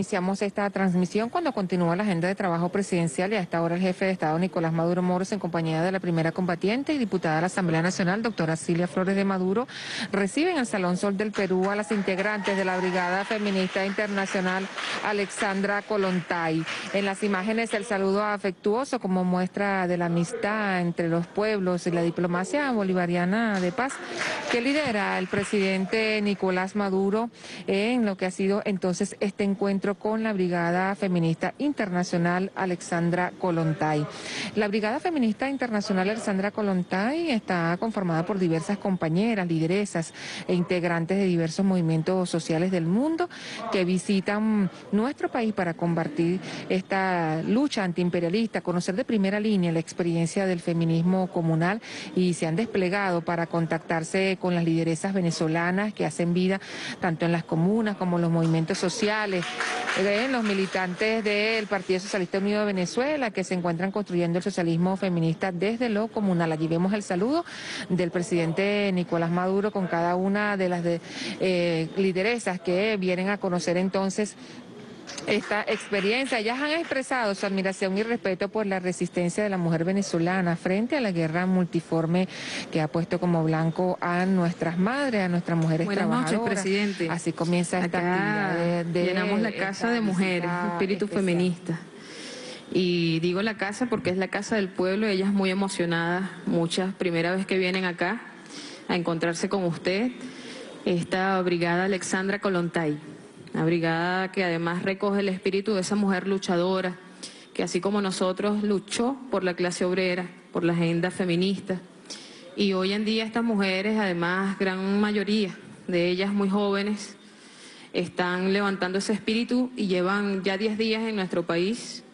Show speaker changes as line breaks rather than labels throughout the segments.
Iniciamos esta transmisión cuando continúa la agenda de trabajo presidencial y hasta ahora el jefe de Estado Nicolás Maduro Moros en compañía de la primera combatiente y diputada de la Asamblea Nacional, doctora Silvia Flores de Maduro, reciben en el Salón Sol del Perú a las integrantes de la Brigada Feminista Internacional Alexandra Colontay. En las imágenes el saludo afectuoso como muestra de la amistad entre los pueblos y la diplomacia bolivariana de paz que lidera el presidente Nicolás Maduro en lo que ha sido entonces este encuentro con la Brigada Feminista Internacional Alexandra Colontay. La Brigada Feminista Internacional Alexandra Colontay está conformada por diversas compañeras, lideresas e integrantes de diversos movimientos sociales del mundo que visitan nuestro país para combatir esta lucha antiimperialista, conocer de primera línea la experiencia del feminismo comunal y se han desplegado para contactarse con las lideresas venezolanas que hacen vida tanto en las comunas como en los movimientos sociales, los militantes del Partido Socialista Unido de Venezuela que se encuentran construyendo el socialismo feminista desde lo comunal. Allí vemos el saludo del presidente Nicolás Maduro con cada una de las eh, lideresas que vienen a conocer entonces esta experiencia. Ellas han expresado su admiración y respeto por la resistencia de la mujer venezolana frente a la guerra multiforme que ha puesto como blanco a nuestras madres, a nuestras mujeres
Buenas
trabajadoras.
noches, presidente.
Así comienza esta
Acá
actividad de,
llenamos la casa de mujeres, espíritu
especial.
feminista. Y digo la casa porque es la casa del pueblo, ellas muy emocionadas, muchas, primera vez que vienen acá a encontrarse con usted, esta brigada Alexandra Colontay, una brigada que además recoge el espíritu de esa mujer luchadora, que así como nosotros luchó por la clase obrera, por la agenda feminista. Y hoy en día estas mujeres, además, gran mayoría de ellas muy jóvenes, están levantando ese espíritu y llevan ya 10 días en nuestro país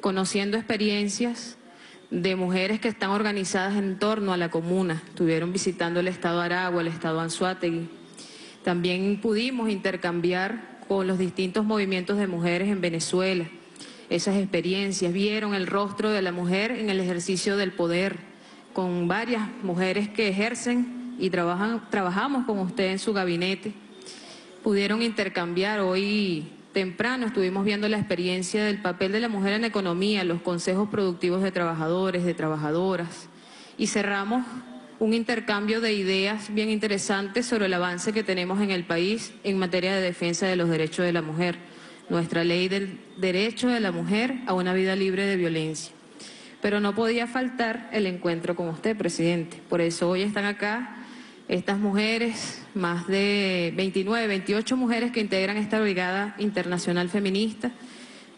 conociendo experiencias de mujeres que están organizadas en torno a la comuna. Estuvieron visitando el estado Aragua, el estado Anzuategui. También pudimos intercambiar con los distintos movimientos de mujeres en Venezuela esas experiencias, vieron el rostro de la mujer en el ejercicio del poder, con varias mujeres que ejercen y trabajan, trabajamos con usted en su gabinete. Pudieron intercambiar hoy temprano, estuvimos viendo la experiencia del papel de la mujer en la economía, los consejos productivos de trabajadores, de trabajadoras, y cerramos un intercambio de ideas bien interesantes sobre el avance que tenemos en el país en materia de defensa de los derechos de la mujer, nuestra ley del derecho de la mujer a una vida libre de violencia. Pero no podía faltar el encuentro con usted, presidente. Por eso hoy están acá estas mujeres, más de 29, 28 mujeres que integran esta brigada internacional feminista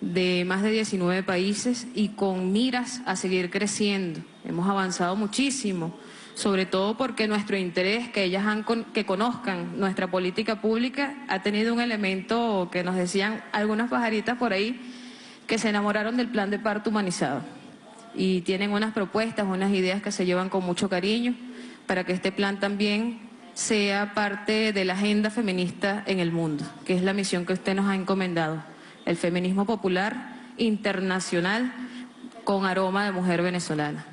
de más de 19 países y con miras a seguir creciendo. Hemos avanzado muchísimo, sobre todo porque nuestro interés, que ellas han con- que conozcan nuestra política pública, ha tenido un elemento que nos decían algunas pajaritas por ahí, que se enamoraron del plan de parto humanizado y tienen unas propuestas, unas ideas que se llevan con mucho cariño para que este plan también sea parte de la agenda feminista en el mundo, que es la misión que usted nos ha encomendado, el feminismo popular internacional con aroma de mujer venezolana.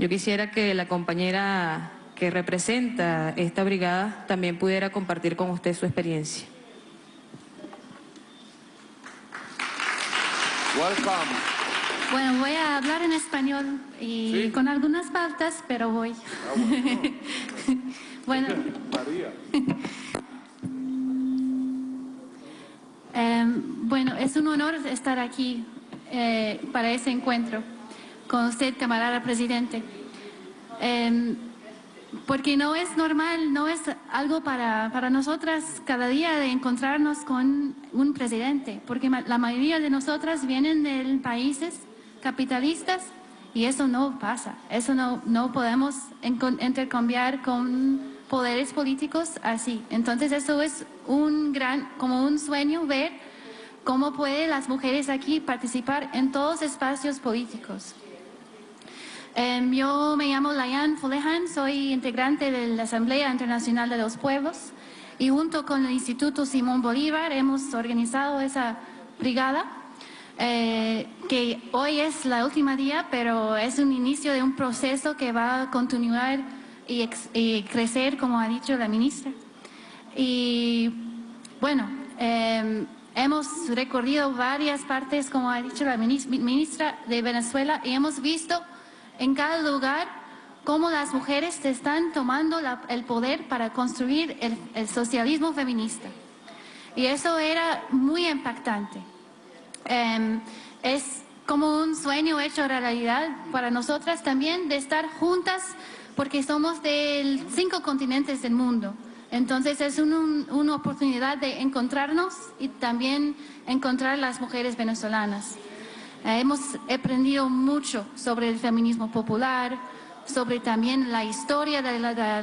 Yo quisiera que la compañera que representa esta brigada también pudiera compartir con usted su experiencia.
Welcome.
Bueno, voy a hablar en español y
Sí.
con algunas faltas, pero voy. bueno,
María.
em, bueno, es un honor estar aquí eh, para ese encuentro con usted, camarada presidente. Em, porque no es normal, no es algo para, para nosotras cada día de encontrarnos con un presidente, porque la mayoría de nosotras vienen de países capitalistas y eso no pasa, eso no, no podemos intercambiar con poderes políticos así. Entonces eso es un gran, como un sueño ver cómo pueden las mujeres aquí participar en todos espacios políticos. Em, yo me llamo Layan Folehan, soy integrante de la Asamblea Internacional de los Pueblos y junto con el Instituto Simón Bolívar hemos organizado esa brigada eh, que hoy es la última día, pero es un inicio de un proceso que va a continuar y, y crecer, como ha dicho la ministra. Y bueno, eh, Hemos recorrido varias partes, como ha dicho la ministra de Venezuela, y hemos visto en cada lugar cómo las mujeres están tomando el poder para construir el, socialismo feminista. Y eso era muy impactante. Em, es como un sueño hecho realidad para nosotras también de estar juntas porque somos de cinco continentes del mundo. Entonces es una oportunidad de encontrarnos y también encontrar las mujeres venezolanas. Eh, hemos aprendido mucho sobre el feminismo popular, sobre también la historia de la,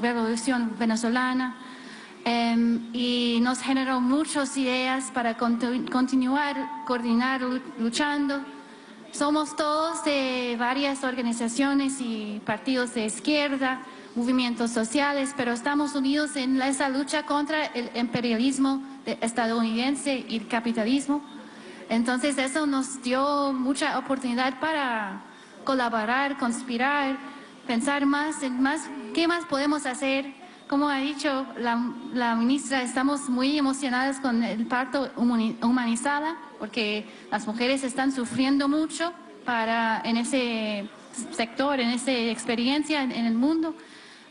revolución venezolana em, y nos generó muchas ideas para continuar, coordinar, luchando. Somos todos de varias organizaciones y partidos de izquierda, movimientos sociales, pero estamos unidos en esa lucha contra el imperialismo estadounidense y el capitalismo. Entonces eso nos dio mucha oportunidad para colaborar, conspirar, pensar más en más, qué más podemos hacer. Como ha dicho la, ministra, estamos muy emocionadas con el parto humanizada porque las mujeres están sufriendo mucho para, en ese sector, en esa experiencia en el mundo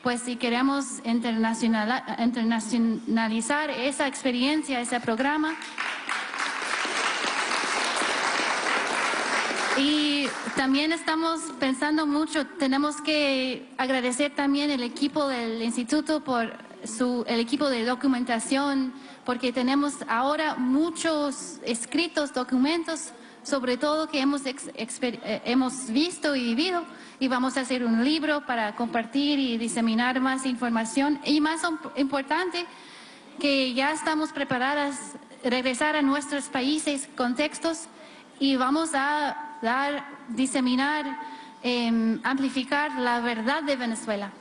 pues si queremos internacionalizar esa experiencia, ese programa. Y también estamos pensando mucho, tenemos que agradecer también el equipo del instituto por su, el equipo de documentación, porque tenemos ahora muchos escritos, documentos sobre todo que hemos, eh, hemos visto y vivido y vamos a hacer un libro para compartir y diseminar más información. Y más importante que ya estamos preparadas regresar a nuestros países, contextos y vamos a dar, diseminar, em, amplificar la verdad de Venezuela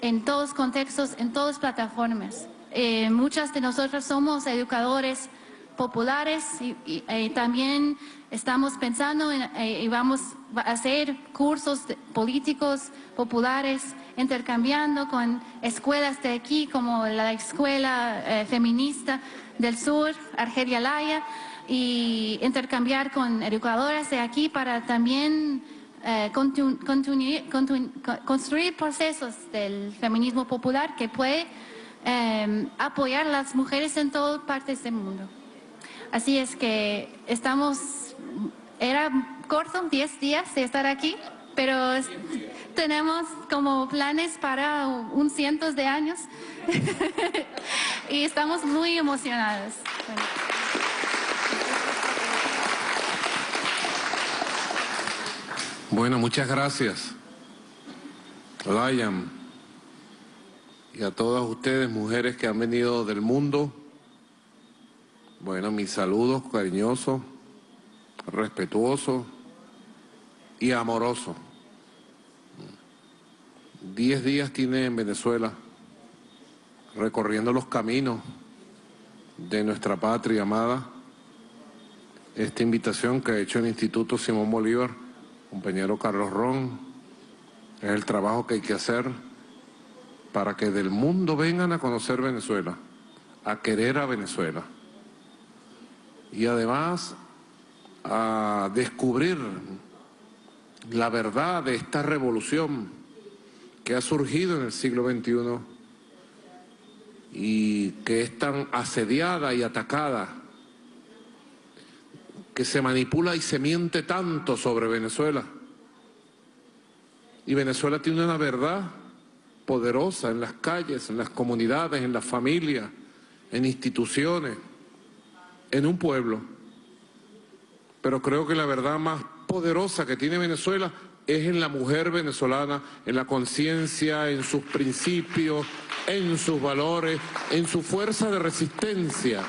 en todos contextos, en todas plataformas. Eh, muchas de nosotros somos educadores populares y, eh, también estamos pensando en, eh, y vamos a hacer cursos políticos populares intercambiando con escuelas de aquí como la escuela feminista del sur, Argelia Laya, y intercambiar con educadoras de aquí para también construir procesos del feminismo popular que puede apoyar a las mujeres en todas partes del mundo. Así es que estamos, era corto, 10 días de estar aquí, pero tenemos como planes para un cientos de años y estamos muy emocionados.
Muchas gracias, Ryan, y a todas ustedes, mujeres que han venido del mundo bueno, mis saludos cariñosos, respetuosos y amorosos. Diez días tiene en Venezuela recorriendo los caminos de nuestra patria amada. Esta invitación que ha hecho el Instituto Simón Bolívar, compañero Carlos Ron, es el trabajo que hay que hacer para que del mundo vengan a conocer Venezuela, a querer a Venezuela. Y además a descubrir la verdad de esta revolución que ha surgido en el siglo XXI y que es tan asediada y atacada, que se manipula y se miente tanto sobre Venezuela. Y Venezuela tiene una verdad poderosa en las calles, en las comunidades, en las familias, en instituciones en un pueblo. Pero creo que la verdad más poderosa que tiene Venezuela es en la mujer venezolana, en la conciencia, en sus principios, en sus valores, en su fuerza de resistencia.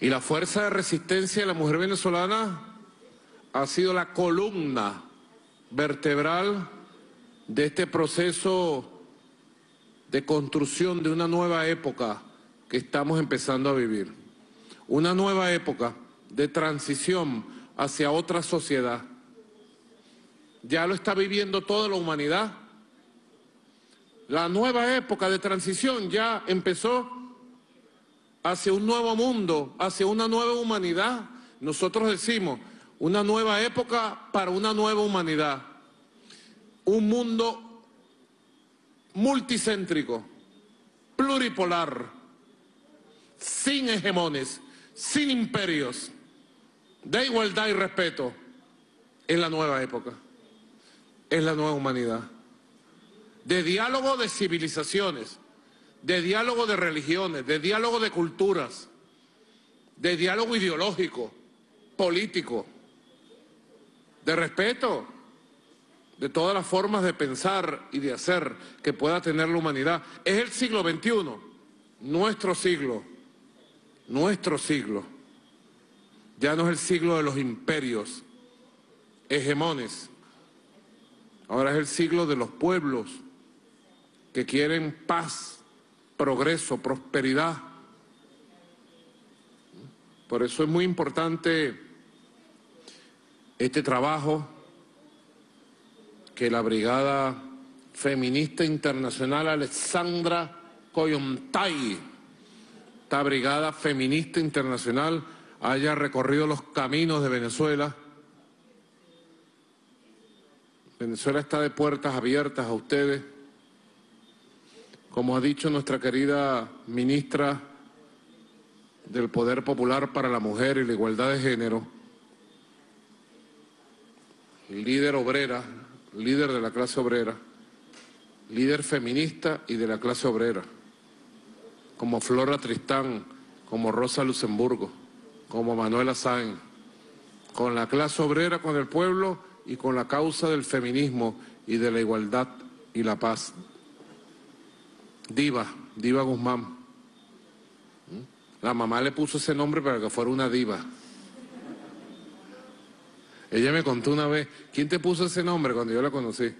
Y la fuerza de resistencia de la mujer venezolana ha sido la columna vertebral de este proceso de construcción de una nueva época que estamos empezando a vivir. Una nueva época de transición hacia otra sociedad. Ya lo está viviendo toda la humanidad. La nueva época de transición ya empezó hacia un nuevo mundo, hacia una nueva humanidad. Nosotros decimos, una nueva época para una nueva humanidad. Un mundo multicéntrico, pluripolar, sin hegemones, sin imperios, de igualdad y respeto. Es la nueva época, es la nueva humanidad. De diálogo de civilizaciones, de diálogo de religiones, de diálogo de culturas, de diálogo ideológico, político, de respeto, de todas las formas de pensar y de hacer que pueda tener la humanidad. Es el siglo XXI, nuestro siglo, nuestro siglo. Ya no es el siglo de los imperios, hegemones. Ahora es el siglo de los pueblos que quieren paz, progreso, prosperidad. Por eso es muy importante este trabajo que la Brigada Feminista Internacional Alexandra Coyontay, esta Brigada Feminista Internacional, haya recorrido los caminos de Venezuela. Venezuela está de puertas abiertas a ustedes. Como ha dicho nuestra querida ministra del Poder Popular para la Mujer y la Igualdad de Género, líder obrera, líder de la clase obrera, líder feminista y de la clase obrera, como Flora Tristán, como Rosa Luxemburgo, como Manuela Sáenz, con la clase obrera, con el pueblo y con la causa del feminismo y de la igualdad y la paz. Diva, Diva Guzmán. ¿Mm? La mamá le puso ese nombre para que fuera una diva. Ella me contó una vez, ¿quién te puso ese nombre cuando yo la conocí?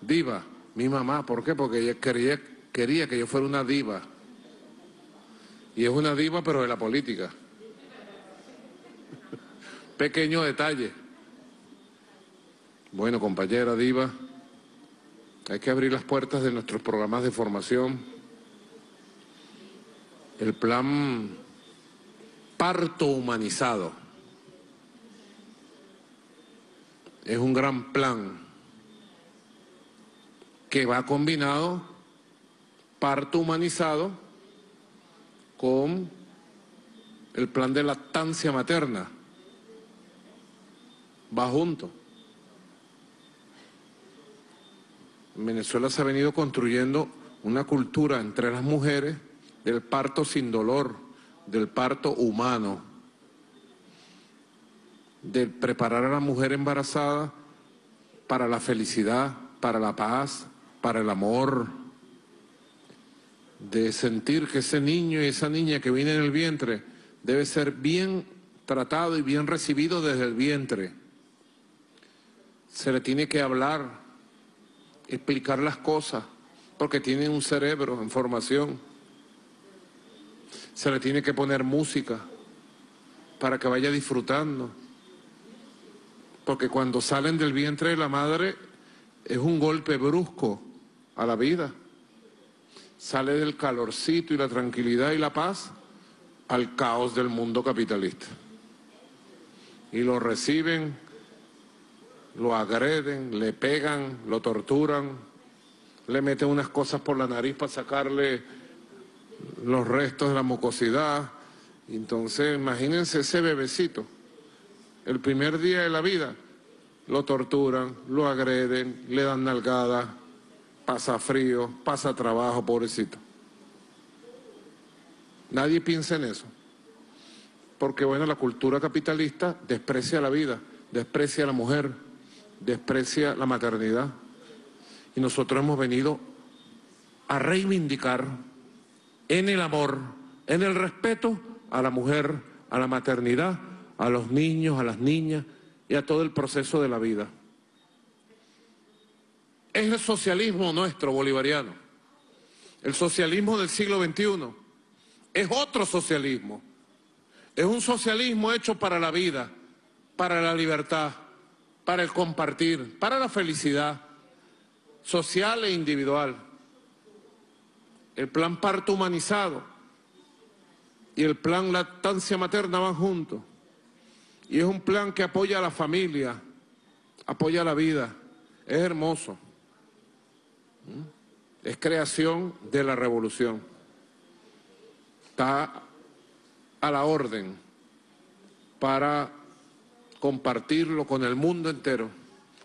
Diva, mi mamá, ¿por qué? Porque ella quería, quería que yo fuera una diva. Y es una diva, pero de la política. Pequeño detalle. Bueno, compañera diva, hay que abrir las puertas de nuestros programas de formación. El plan parto humanizado es un gran plan que va combinado parto humanizado con el plan de lactancia materna. Va junto. En Venezuela se ha venido construyendo una cultura entre las mujeres del parto sin dolor, del parto humano de preparar a la mujer embarazada para la felicidad, para la paz, para el amor, de sentir que ese niño y esa niña que viene en el vientre debe ser bien tratado y bien recibido desde el vientre. Se le tiene que hablar, explicar las cosas, porque tiene un cerebro en formación. Se le tiene que poner música para que vaya disfrutando porque cuando salen del vientre de la madre es un golpe brusco a la vida. Sale del calorcito y la tranquilidad y la paz al caos del mundo capitalista. Y lo reciben, lo agreden, le pegan, lo torturan, le meten unas cosas por la nariz para sacarle los restos de la mucosidad. Entonces, imagínense ese bebecito el primer día de la vida, lo torturan, lo agreden, le dan nalgada, pasa frío, pasa trabajo, pobrecito. Nadie piensa en eso. Porque bueno, la cultura capitalista desprecia la vida, desprecia a la mujer, desprecia la maternidad. Y nosotros hemos venido a reivindicar en el amor, en el respeto a la mujer, a la maternidad, a los niños, a las niñas y a todo el proceso de la vida. Es el socialismo nuestro bolivariano, el socialismo del siglo XXI. Es otro socialismo. Es un socialismo hecho para la vida, para la libertad, para el compartir, para la felicidad social e individual. El plan parto humanizado y el plan lactancia materna van juntos. Y es un plan que apoya a la familia, apoya la vida. Es hermoso. ¿Mm? Es creación de la revolución. Está a la orden para compartirlo con el mundo entero,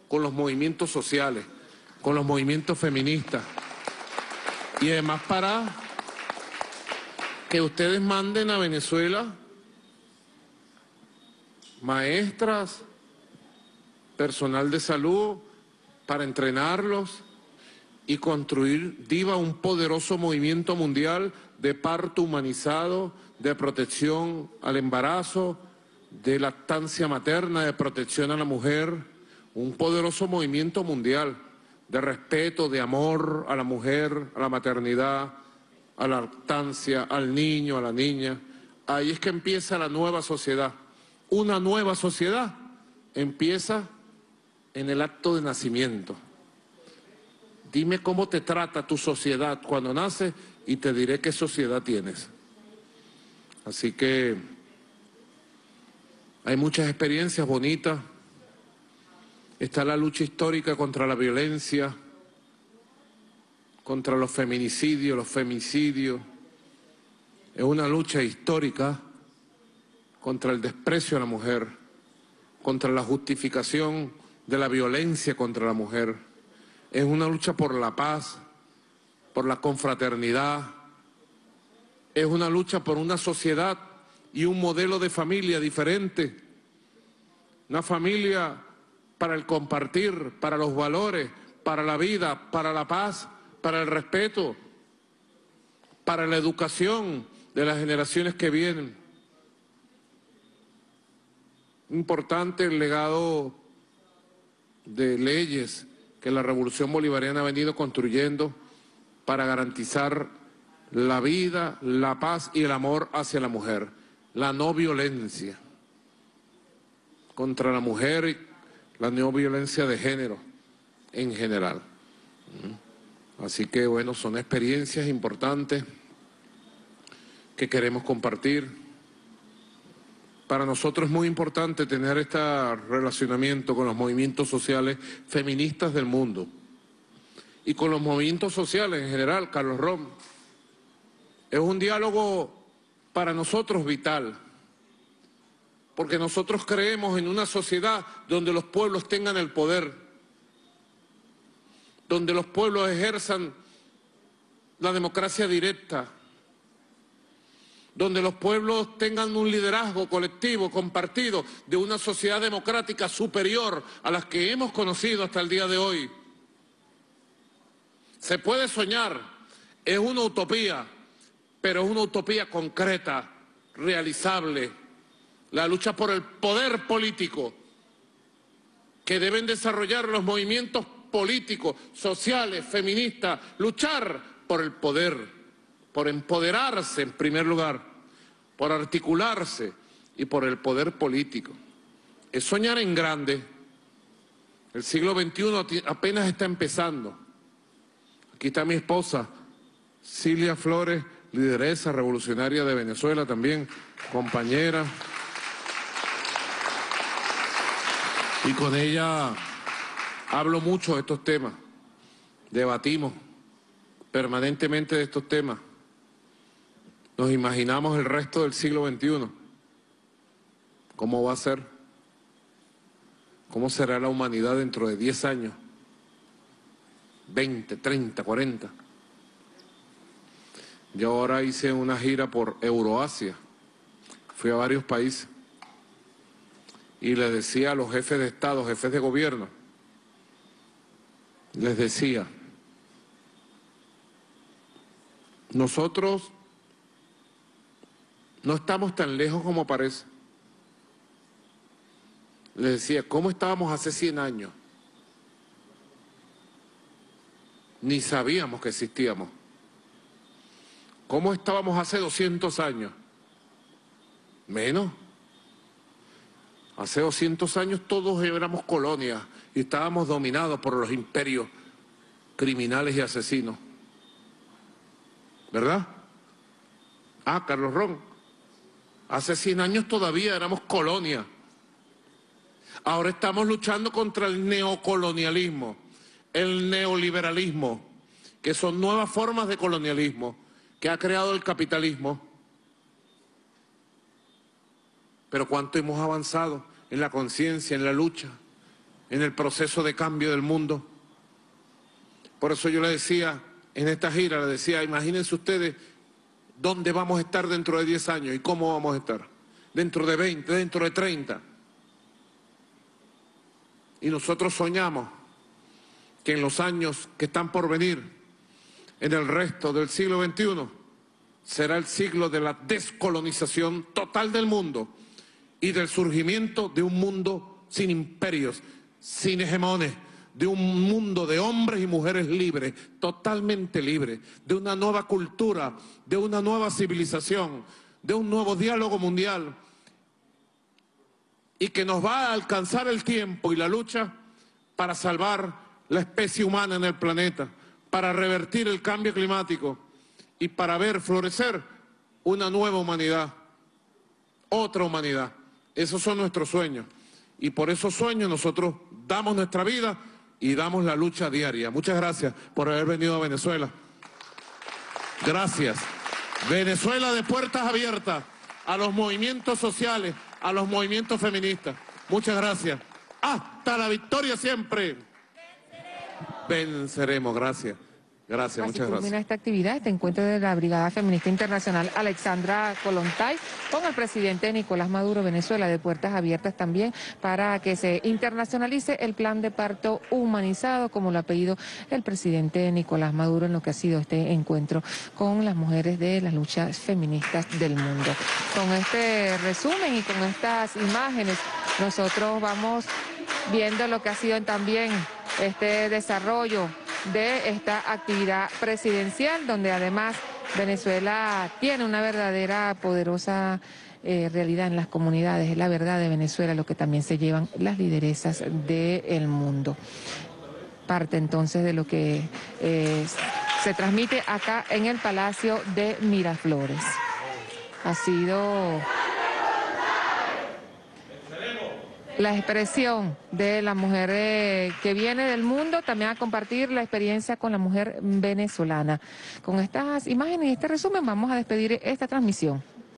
con los movimientos sociales, con los movimientos feministas. Y además para que ustedes manden a Venezuela maestras, personal de salud, para entrenarlos y construir, diva, un poderoso movimiento mundial de parto humanizado, de protección al embarazo, de lactancia materna, de protección a la mujer, un poderoso movimiento mundial de respeto, de amor a la mujer, a la maternidad, a la lactancia, al niño, a la niña. Ahí es que empieza la nueva sociedad. Una nueva sociedad empieza en el acto de nacimiento. Dime cómo te trata tu sociedad cuando naces y te diré qué sociedad tienes. Así que hay muchas experiencias bonitas. Está la lucha histórica contra la violencia, contra los feminicidios, los femicidios. Es una lucha histórica contra el desprecio a la mujer, contra la justificación de la violencia contra la mujer. Es una lucha por la paz, por la confraternidad. Es una lucha por una sociedad y un modelo de familia diferente. Una familia para el compartir, para los valores, para la vida, para la paz, para el respeto, para la educación de las generaciones que vienen. Importante el legado de leyes que la revolución bolivariana ha venido construyendo para garantizar la vida, la paz y el amor hacia la mujer, la no violencia contra la mujer y la no violencia de género en general. ¿Mm? Así que bueno, son experiencias importantes que queremos compartir. Para nosotros es muy importante tener este relacionamiento con los movimientos sociales feministas del mundo y con los movimientos sociales en general, Carlos Rom. Es un diálogo para nosotros vital, porque nosotros creemos en una sociedad donde los pueblos tengan el poder, donde los pueblos ejerzan la democracia directa, donde los pueblos tengan un liderazgo colectivo, compartido, de una sociedad democrática superior a las que hemos conocido hasta el día de hoy. Se puede soñar, es una utopía, pero una utopía concreta, realizable. La lucha por el poder político que deben desarrollar los movimientos políticos, sociales, feministas, luchar por el poder, por empoderarse en primer lugar por articularse y por el poder político. Es soñar en grande. El siglo XXI apenas está empezando. Aquí está mi esposa, Silvia Flores, lideresa revolucionaria de Venezuela también, compañera. Y con ella hablo mucho de estos temas, debatimos permanentemente de estos temas. Nos imaginamos el resto del siglo XXI. ¿Cómo va a ser? ¿Cómo será la humanidad dentro de 10 años? 20, 30, 40. Yo ahora hice una gira por Euroasia. Fui a varios países. Y les decía a los jefes de Estado, jefes de gobierno, les decía, nosotros no estamos tan lejos como parece. Les decía, ¿cómo estábamos hace 100 años? Ni sabíamos que existíamos. ¿Cómo estábamos hace 200 años? Menos. Hace 200 años todos éramos colonias y estábamos dominados por los imperios criminales y asesinos. ¿Verdad? Ah, Carlos Ron, Hace 100 años todavía éramos colonia. Ahora estamos luchando contra el neocolonialismo, el neoliberalismo, que son nuevas formas de colonialismo que ha creado el capitalismo. Pero cuánto hemos avanzado en la conciencia, en la lucha, en el proceso de cambio del mundo. Por eso yo le decía, en esta gira, le decía, imagínense ustedes dónde vamos a estar dentro de 10 años y cómo vamos a estar. Dentro de 20, dentro de 30. Y nosotros soñamos que en los años que están por venir, en el resto del siglo XXI, será el siglo de la descolonización total del mundo y del surgimiento de un mundo sin imperios, sin hegemones, de un mundo de hombres y mujeres libres, totalmente libres, de una nueva cultura, de una nueva civilización, de un nuevo diálogo mundial y que nos va a alcanzar el tiempo y la lucha para salvar la especie humana en el planeta, para revertir el cambio climático y para ver florecer una nueva humanidad, otra humanidad. Esos son nuestros sueños. Y por esos sueños nosotros damos nuestra vida y damos la lucha diaria. Muchas gracias por haber venido a Venezuela. Gracias. Venezuela de puertas abiertas a los movimientos sociales, a los movimientos feministas. Muchas gracias. Hasta la victoria siempre. Venceremos. Gracias. Gracias,
Así
muchas gracias.
esta actividad, este encuentro de la Brigada Feminista Internacional Alexandra Colontay con el presidente Nicolás Maduro, Venezuela, de puertas abiertas también para que se internacionalice el plan de parto humanizado, como lo ha pedido el presidente Nicolás Maduro en lo que ha sido este encuentro con las mujeres de las luchas feministas del mundo. Con este resumen y con estas imágenes, nosotros vamos viendo lo que ha sido también este desarrollo de esta actividad presidencial, donde además Venezuela tiene una verdadera poderosa eh, realidad en las comunidades, es la verdad de Venezuela lo que también se llevan las lideresas del mundo. Parte entonces de lo que eh, se transmite acá en el Palacio de Miraflores. Ha sido la expresión de la mujer eh, que viene del mundo, también a compartir la experiencia con la mujer venezolana. Con estas imágenes y este resumen vamos a despedir esta transmisión.